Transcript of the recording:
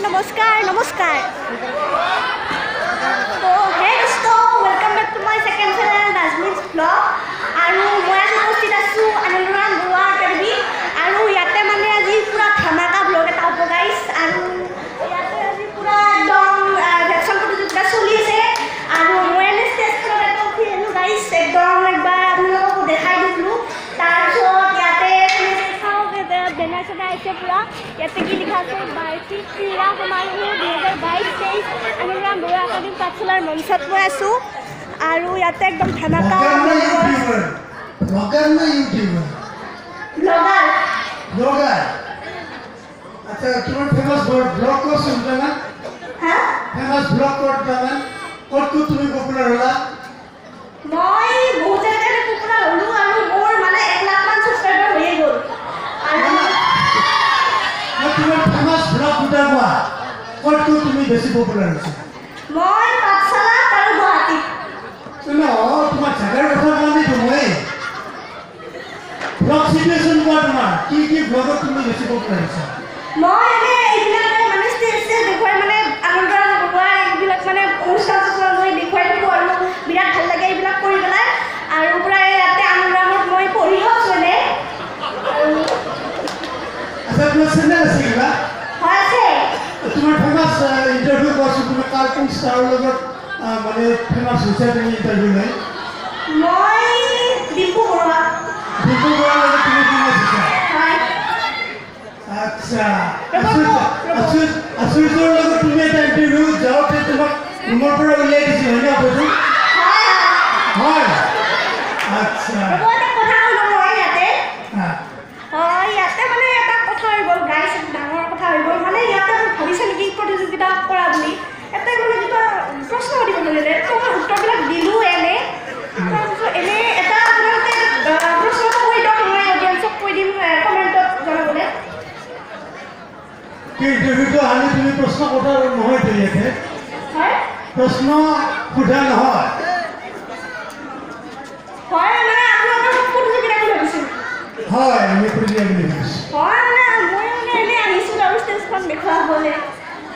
নমস্কাৰ নমস্কাৰ। भाषण आए थे पूरा यतकी लिखा से वार्षिक क्रीड़ा समारोह দুহেজাৰ বাইছ তেইছ আমি পুৰা বড়ো একাডেমি পাঠশালাৰ মঞ্চত মই আছো। আৰু ইয়াতে একদম ধামাকা আচ্ছা তোমাৰ ফেমাছ ব্লগ ক'ত শুনবা না? ফেমাছ ব্লগ ক'ত পাবা ক'ত তুমি পপুলাৰ হ'লা? কত তুমি বেশি পপুলাৰ হচ্ছে মই পাঠশালাত আৰু গুৱাহাটীত না তোমাৰ জায়গাৰ কথা কোৱা নাই তো মই। ব্লগ সিচুয়েশন কোৱা তোমাৰ? কি কি ব্লগত তুমি বেশি পপুলাৰ হচ্ছে মই এনে এইবিলাক মানে ষ্টেজ ষ্টেজ দেখুৱাই মানে আনন্দৰাম বৰুৱা এইবিলাক মানে অনুষ্ঠান চনুষ্ঠান মই দেখুৱাই থাকোঁ আৰু বিৰাট ভাল লাগে এইবিলাক কৰি পেলাই। আৰু প্ৰায় ইয়াতে আনন্দৰামত মই পঢ়িও আছোঁ এনে। আচ্ছা তোমাৰ চেনেল আছে কিবা? তোমাৰ ফেমাছ ইণ্টাৰভিউ কোৱাচোন তুমি কাৰ্টুন ষ্টাৰৰ লগত মানে ফেমাছ হৈছে তুমি ইণ্টাৰভিউ লৈ মই ডিম্পু বৰুৱা ডিম্পু বৰুৱাৰ লগত তুমি ফেমাছ হৈছা হয় আচ্ছা আচুত আচুতৰ লগত তুমি এটা ইণ্টাৰভিউ যাওঁতে তোমাক ৰুমৰ পৰা উলিয়াই দিছিল হয়নে আপুনি হয় হয় আচ্ছা ৰ'ব এটা কথা ক'লোঁ মই ইয়াতে হা। হয় ইয়াতে মানে এটা কথা হৈ গ'ল গাইছ ডাঙৰ কথা হৈ গ'ল মানে ইয়াতে মোক ভাবিছে প্ৰতিযোগিতা কৰা বুলি। ইয়াতে মানে কিবা প্ৰশ্ন সুধিব তো মই উত্তৰবিলাক দিলোঁ এনে? তাৰপিছত এনে এটা আপোনালোকে প্ৰশ্ন কৈ দিয়ক মই অডিয়েঞ্চক কৈ দিম কমেণ্টত জনাবলৈ। কি ইণ্টাৰভিউটো আনি তুমি প্ৰশ্ন সোধা নহয়তো ইয়াতে হয়? প্ৰশ্ন সোধা নহয়। হয় মানে আপোনালোকৰ মোক প্ৰতিযোগিতা বুলি ভাবিছিল হয় আমি প্ৰতিযোগিতা বুলি ভাবিছোঁ। হয় মানে মই মানে এনেই আহিছোঁ আৰু ষ্টেজখন দেখুওৱা হ'লে।